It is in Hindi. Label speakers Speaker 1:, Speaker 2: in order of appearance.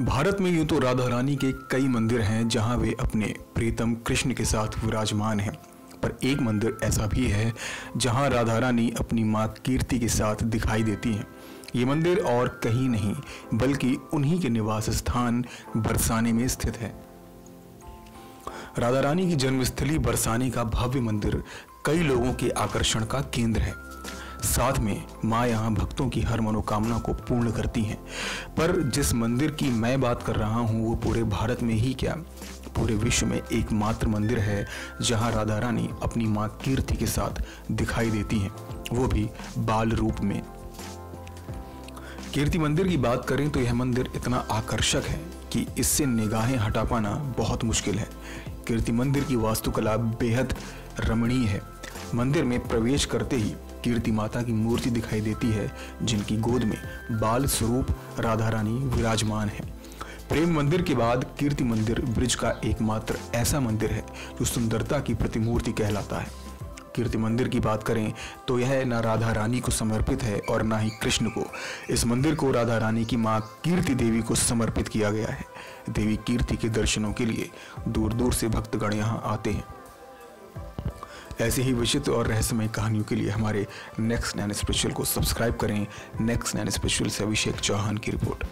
Speaker 1: भारत में यूँ तो राधा रानी के कई मंदिर हैं जहाँ वे अपने प्रीतम कृष्ण के साथ विराजमान हैं। पर एक मंदिर ऐसा भी है जहाँ राधा रानी अपनी माँ कीर्ति के साथ दिखाई देती हैं। ये मंदिर और कहीं नहीं, बल्कि उन्हीं के निवास स्थान बरसाने में स्थित है। राधा रानी की जन्मस्थली बरसाने का भव्य मंदिर कई लोगों के आकर्षण का केंद्र है। साथ में माँ यहाँ भक्तों की हर मनोकामना को पूर्ण करती हैं। पर जिस मंदिर की मैं बात कर रहा हूँ, वो पूरे भारत में ही क्या? पूरे विश्व में एकमात्र मंदिर है, जहाँ राधा रानी अपनी माँ कीर्ति के साथ दिखाई देती हैं। वो भी बाल रूप में। कीर्ति मंदिर की बात करें तो यह मंदिर इतना आकर्षक है कि इससे निगाहें हटा पाना बहुत मुश्किल है। कीर्ति मंदिर की वास्तुकला बेहद रमणीय है। मंदिर में प्रवेश करते ही कीर्ति माता की मूर्ति दिखाई देती है, जिनकी गोद में बाल स्वरूप राधा रानी विराजमान है। प्रेम मंदिर के बाद कीर्ति मंदिर ब्रिज का एकमात्र ऐसा मंदिर है, जो सुंदरता की प्रतिमूर्ति कहलाता है। कीर्ति मंदिर की बात करें तो यह न राधा रानी को समर्पित है और न ही कृष्ण को। इस मंदिर को राधा रानी की माँ कीर्ति देवी को समर्पित किया गया है। देवी कीर्ति के दर्शनों के लिए दूर दूर से भक्तगण यहाँ आते हैं। ऐसे ही विचित्र और रहस्यमय कहानियों के लिए हमारे नेक्स्ट नैन स्पेशल को सब्सक्राइब करें। नेक्स्ट नैन स्पेशल से अभिषेक चौहान की रिपोर्ट